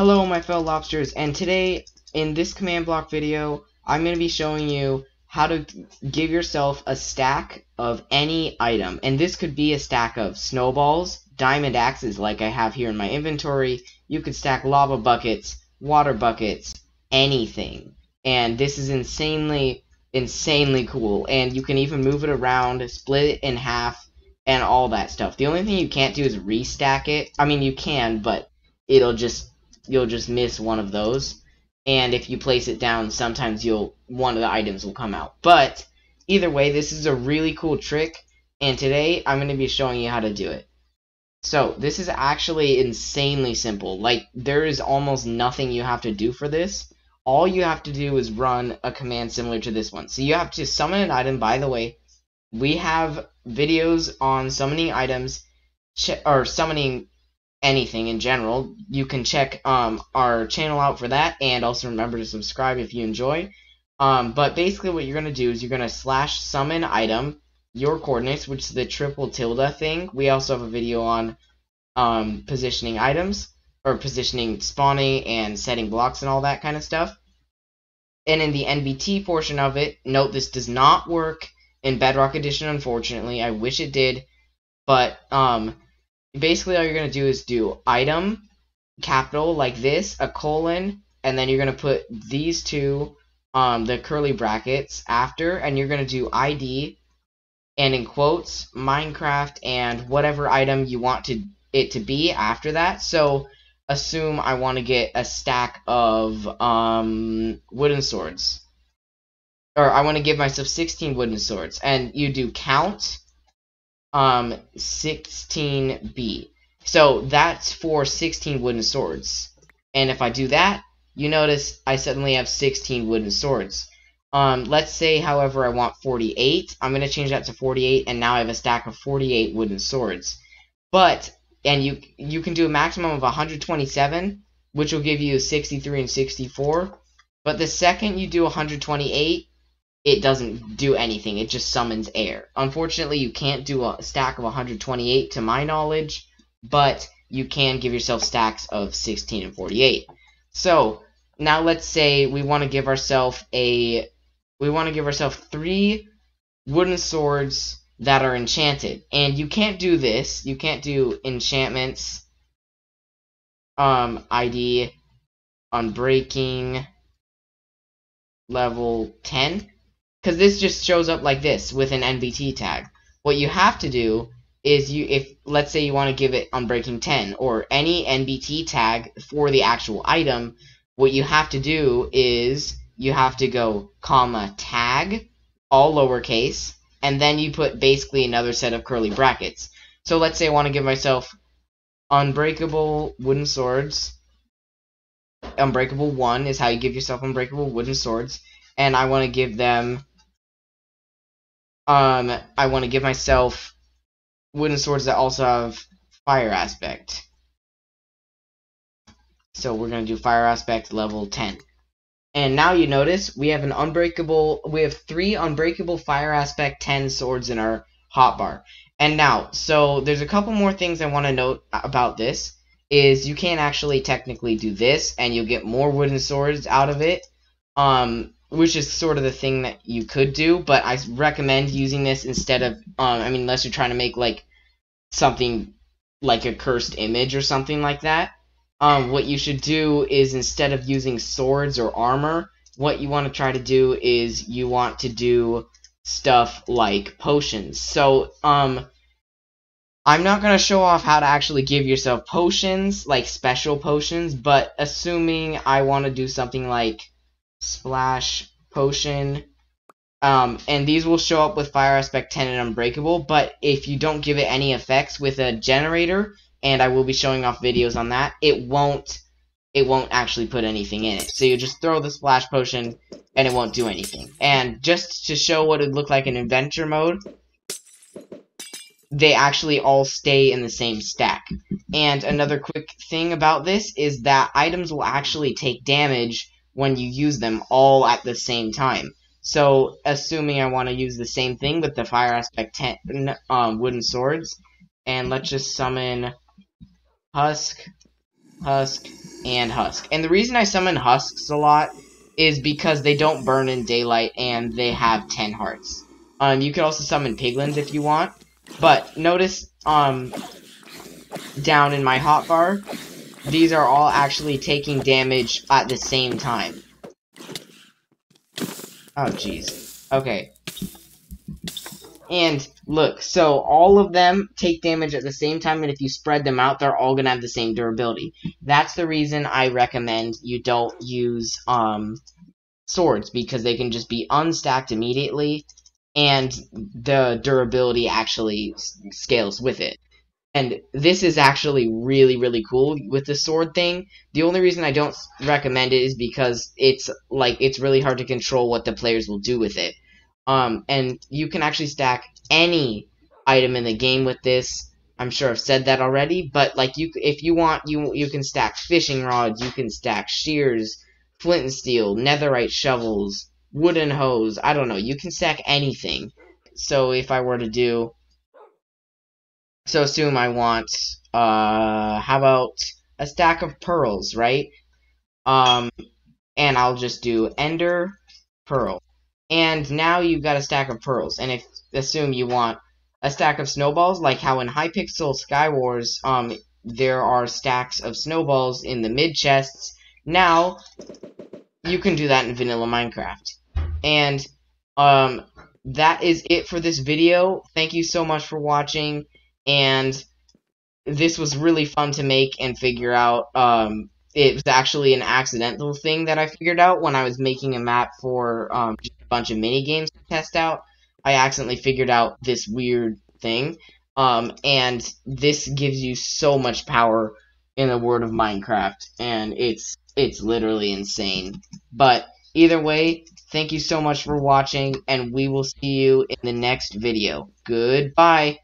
Hello my fellow lobsters and today in this command block video I'm going to be showing you how to give yourself a stack of any item and this could be a stack of snowballs, diamond axes like I have here in my inventory, you could stack lava buckets, water buckets, anything and this is insanely insanely cool and you can even move it around, split it in half and all that stuff. The only thing you can't do is restack it. I mean you can but it'll just you'll just miss one of those. And if you place it down, sometimes you'll one of the items will come out. But either way, this is a really cool trick, and today I'm going to be showing you how to do it. So, this is actually insanely simple. Like, there is almost nothing you have to do for this. All you have to do is run a command similar to this one. So you have to summon an item. By the way, we have videos on summoning items, or summoning anything in general, you can check um, our channel out for that, and also remember to subscribe if you enjoy. Um, but basically what you're going to do is you're going to slash summon item, your coordinates, which is the triple tilde thing. We also have a video on um, positioning items, or positioning spawning and setting blocks and all that kind of stuff. And in the NBT portion of it, note this does not work in Bedrock Edition, unfortunately. I wish it did. But, um, basically all you're going to do is do item, capital, like this, a colon, and then you're going to put these two, um, the curly brackets after, and you're going to do ID, and in quotes, Minecraft, and whatever item you want to it to be after that. So, assume I want to get a stack of, um, wooden swords. Or I want to give myself 16 wooden swords. And you do count, um 16b. So that's for 16 wooden swords. And if I do that, you notice I suddenly have 16 wooden swords. Um, let's say, however, I want 48. I'm going to change that to 48, and now I have a stack of 48 wooden swords. But, and you you can do a maximum of 127, which will give you 63 and 64. But the second you do 128, it doesn't do anything. It just summons air. Unfortunately, you can't do a stack of 128 to my knowledge, but you can give yourself stacks of 16 and 48. So, now let's say we want to give ourselves a we want to give ourselves three wooden swords that are enchanted. And you can't do this. You can't do enchantments um ID unbreaking level 10 because this just shows up like this with an NBT tag. What you have to do is you if let's say you want to give it Unbreaking 10 or any NBT tag for the actual item, what you have to do is you have to go comma tag all lowercase and then you put basically another set of curly brackets. So let's say I want to give myself unbreakable wooden swords. Unbreakable 1 is how you give yourself unbreakable wooden swords and I want to give them um, I want to give myself wooden swords that also have fire aspect. So we're going to do fire aspect level 10. And now you notice we have an unbreakable, we have three unbreakable fire aspect 10 swords in our hotbar. And now, so there's a couple more things I want to note about this, is you can't actually technically do this, and you'll get more wooden swords out of it. Um, which is sort of the thing that you could do, but I recommend using this instead of, um, I mean, unless you're trying to make, like, something like a cursed image or something like that. Um, what you should do is instead of using swords or armor, what you want to try to do is you want to do stuff like potions. So, um, I'm not going to show off how to actually give yourself potions, like special potions, but assuming I want to do something like splash potion. Um, and these will show up with fire aspect 10 and unbreakable but if you don't give it any effects with a generator and I will be showing off videos on that it won't it won't actually put anything in it. So you just throw the splash potion and it won't do anything. And just to show what it look like in adventure mode they actually all stay in the same stack. And another quick thing about this is that items will actually take damage when you use them all at the same time. So, assuming I want to use the same thing with the fire aspect 10 um, wooden swords, and let's just summon Husk Husk, and Husk. And the reason I summon Husks a lot is because they don't burn in daylight and they have 10 hearts. Um, you could also summon Piglins if you want. But notice, um, down in my hotbar, these are all actually taking damage at the same time. Oh, jeez. Okay. And look, so all of them take damage at the same time, and if you spread them out, they're all gonna have the same durability. That's the reason I recommend you don't use um, swords, because they can just be unstacked immediately, and the durability actually scales with it. And this is actually really, really cool with the sword thing. The only reason I don't recommend it is because it's like it's really hard to control what the players will do with it. Um, and you can actually stack any item in the game with this. I'm sure I've said that already, but like you, if you want, you you can stack fishing rods, you can stack shears, flint and steel, netherite shovels, wooden hoes. I don't know. You can stack anything. So if I were to do so assume I want, uh, how about a stack of pearls, right? Um, and I'll just do ender pearl. And now you've got a stack of pearls. And if, assume you want a stack of snowballs, like how in Hypixel Skywars, um, there are stacks of snowballs in the mid chests. Now, you can do that in vanilla Minecraft. And, um, that is it for this video. Thank you so much for watching and this was really fun to make and figure out. Um, it was actually an accidental thing that I figured out when I was making a map for um, just a bunch of mini games to test out. I accidentally figured out this weird thing, um, and this gives you so much power in the world of Minecraft, and it's it's literally insane. But either way, thank you so much for watching, and we will see you in the next video. Goodbye.